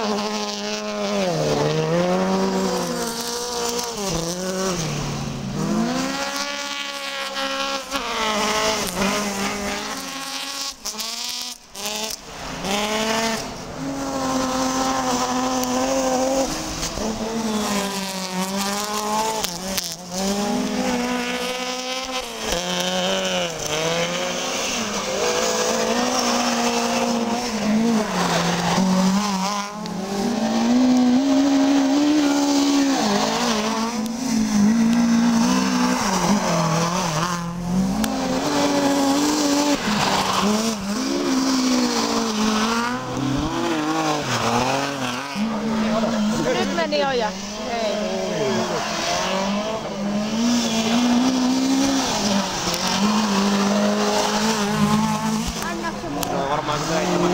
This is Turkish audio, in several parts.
Ha ha ha! Кайдман.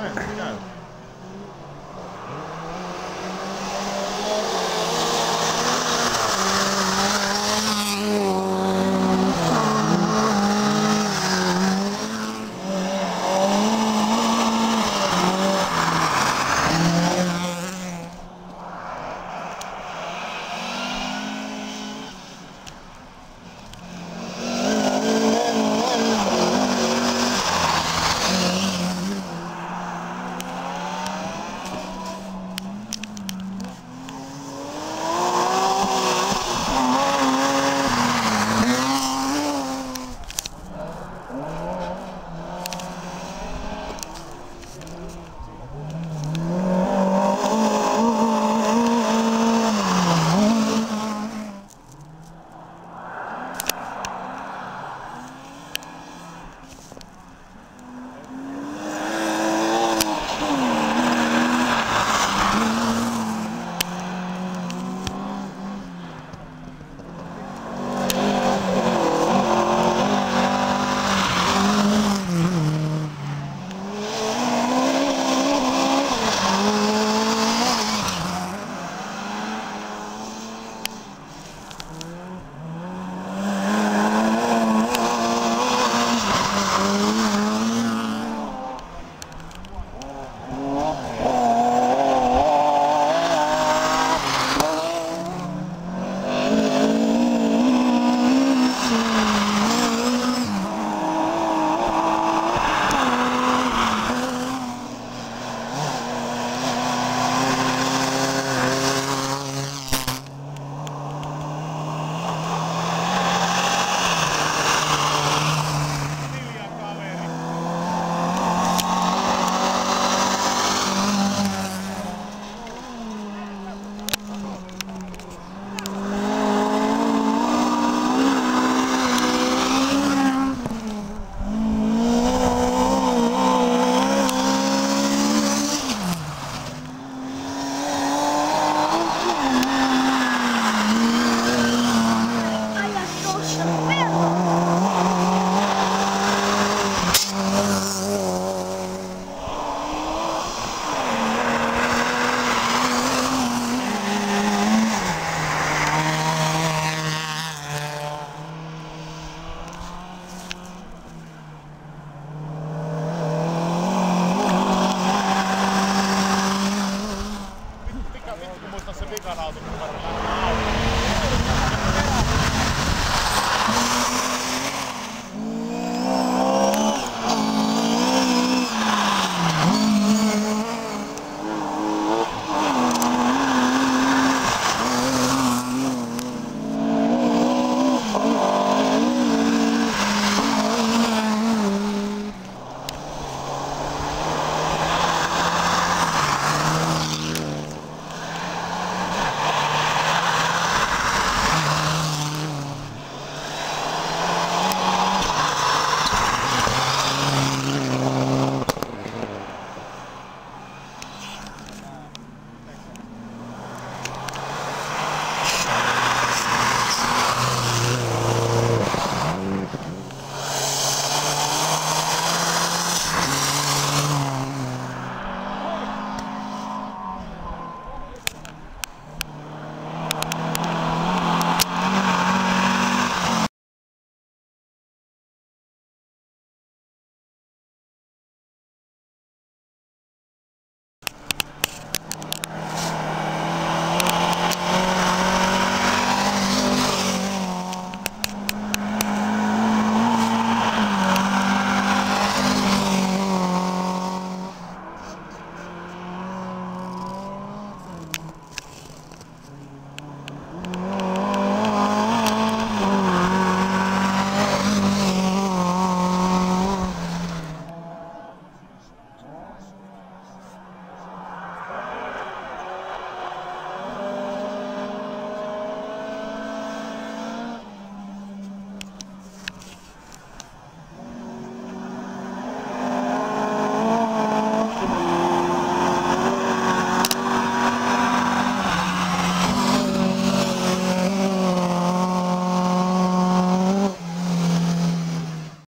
Mano, é, obrigado. Muista se vikan auton numero.